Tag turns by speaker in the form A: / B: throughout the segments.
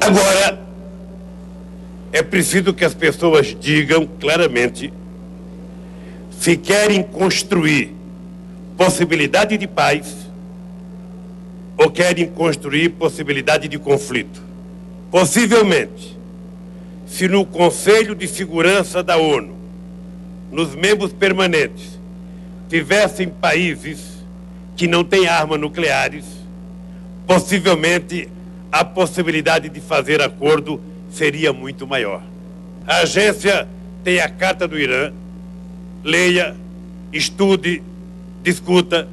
A: Agora, é preciso que as pessoas digam claramente se querem construir possibilidade de paz ou querem construir possibilidade de conflito. Possivelmente, se no Conselho de Segurança da ONU, nos membros permanentes, tivessem países que não têm armas nucleares, possivelmente a possibilidade de fazer acordo seria muito maior. A agência tem a carta do Irã, leia, estude, discuta.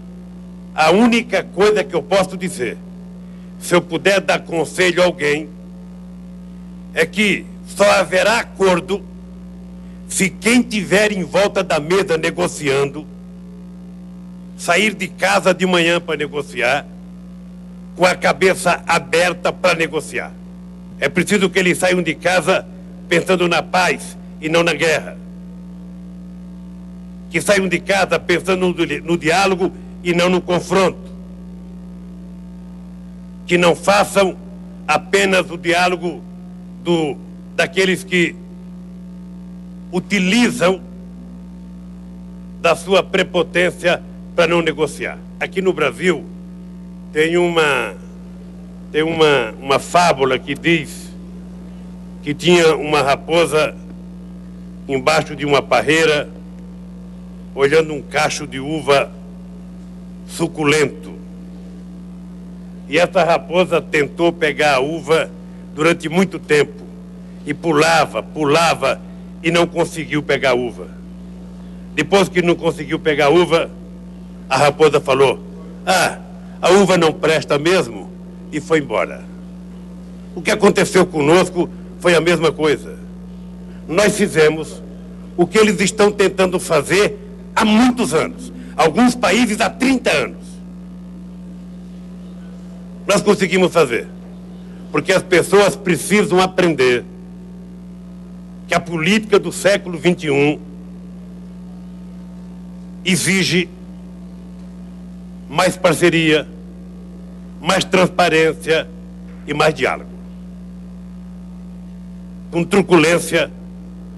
A: A única coisa que eu posso dizer, se eu puder dar conselho a alguém, é que só haverá acordo se quem tiver em volta da mesa negociando sair de casa de manhã para negociar, com a cabeça aberta para negociar. É preciso que eles saiam de casa pensando na paz e não na guerra. Que saiam de casa pensando no, diálogo e não no confronto. Que não façam apenas o diálogo do, daqueles que utilizam da sua prepotência para não negociar. Aqui no Brasil tem uma tem uma, uma fábula que diz que tinha uma raposa embaixo de uma parreira olhando um cacho de uva suculento. E essa raposa tentou pegar a uva durante muito tempo e pulava, pulava e não conseguiu pegar a uva. Depois que não conseguiu pegar a uva, a raposa falou: Ah, a uva não presta mesmo e foi embora. O que aconteceu conosco foi a mesma coisa. Nós fizemos o que eles estão tentando fazer há muitos anos. Alguns países há 30 anos. Nós conseguimos fazer. Porque as pessoas precisam aprender que a política do século XXI exige mais parceria, mais transparência e mais diálogo. Com truculência,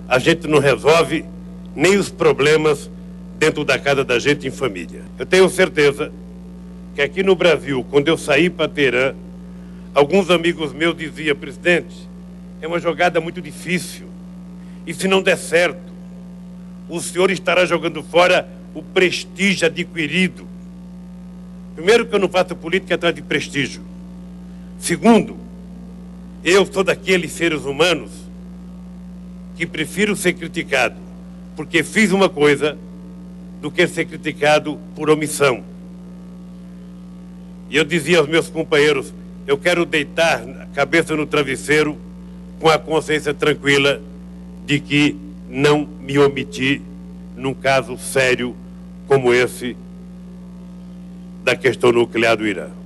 A: a gente não resolve nem os problemas dentro da casa da gente em família. Eu tenho certeza que aqui no Brasil, quando eu saí para Teherã, alguns amigos meus diziam, presidente, é uma jogada muito difícil. E se não der certo, o senhor estará jogando fora o prestígio adquirido. Primeiro, que eu não faço política atrás de prestígio. Segundo, eu sou daqueles seres humanos que prefiro ser criticado porque fiz uma coisa do que ser criticado por omissão. E eu dizia aos meus companheiros: eu quero deitar a cabeça no travesseiro com a consciência tranquila de que não me omiti num caso sério como esse da questão nuclear do Irã.